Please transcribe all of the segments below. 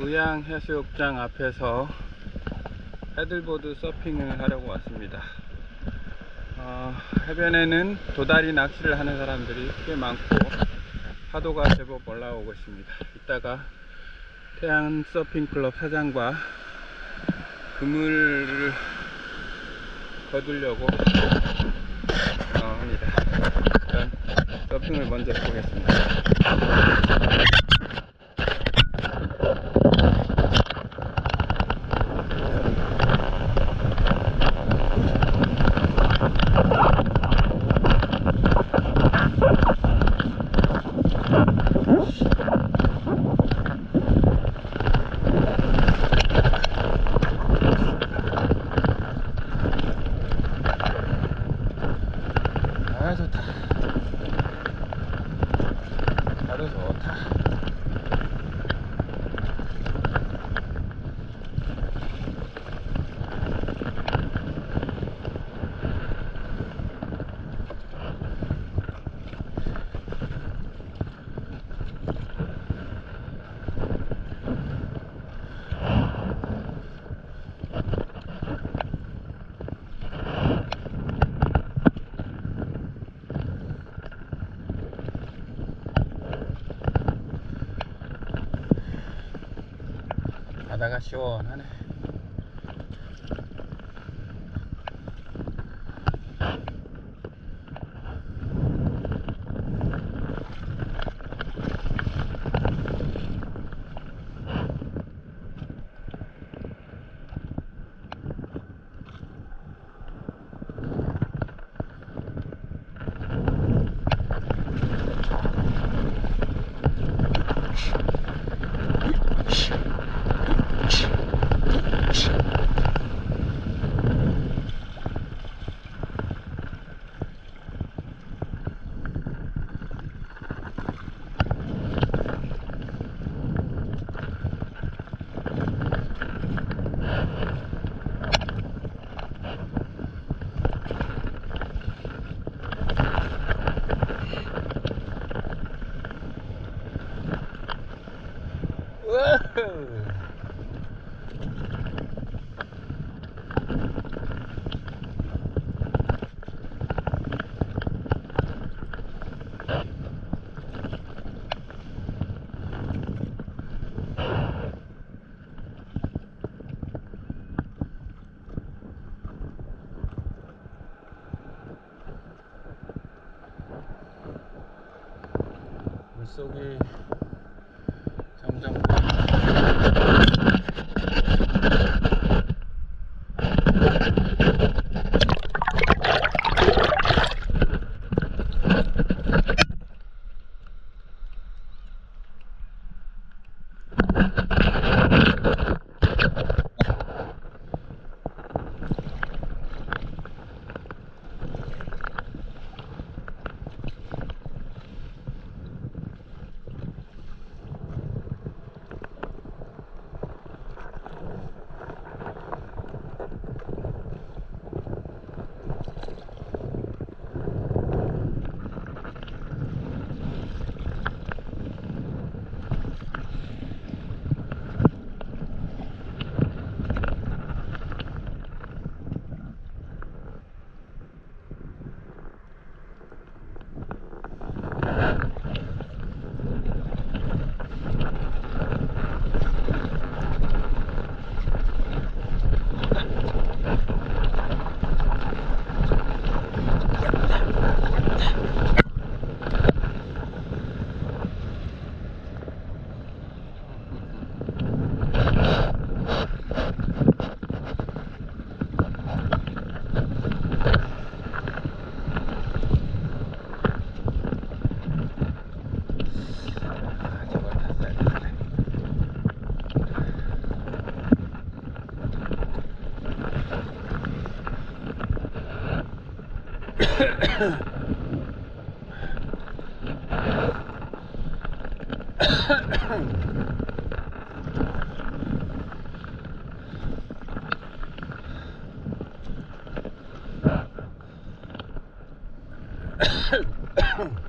의양해수욕장 앞에서 패들보드 서핑을 하려고 왔습니다. 어, 해변에는 도다리 낚시를 하는 사람들이 꽤 많고 파도가 제법 올라오고 있습니다. 이따가 태양 서핑 클럽 사장과 그물을 거두려고 어, 합니다. 일단 서핑을 먼저 해보겠습니다. 아 좋다 바로 좋다 바다가 시원하네 우와우. 물속이 Ahem.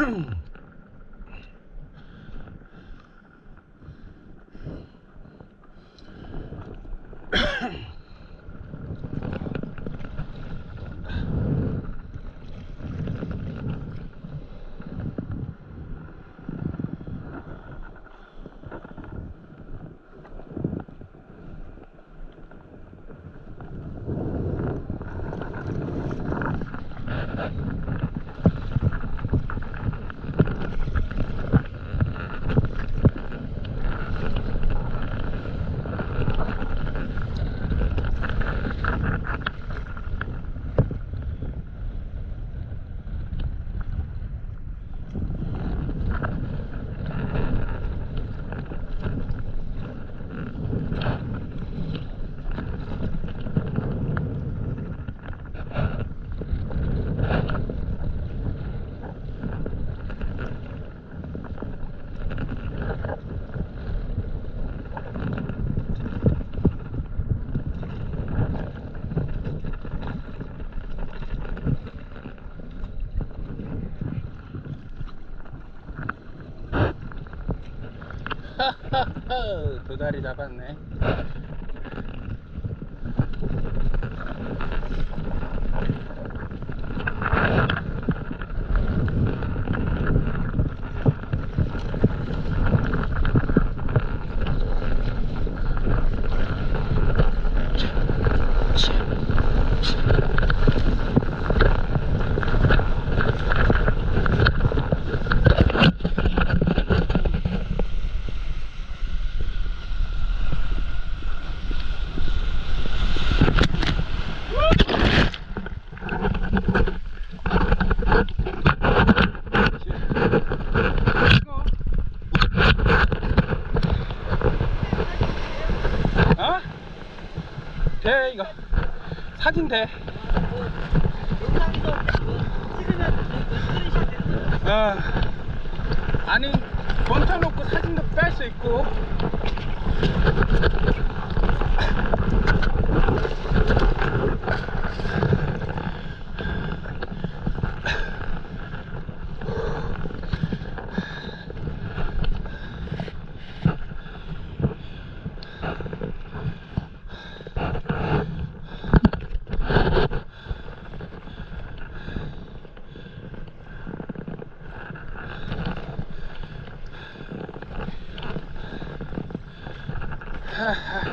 Boom! 두 다리 잡았네. 어? 돼 이거 사진 돼. 거 어. 아니 멈춰놓고 사진도 뺄 수 있고 ha ha.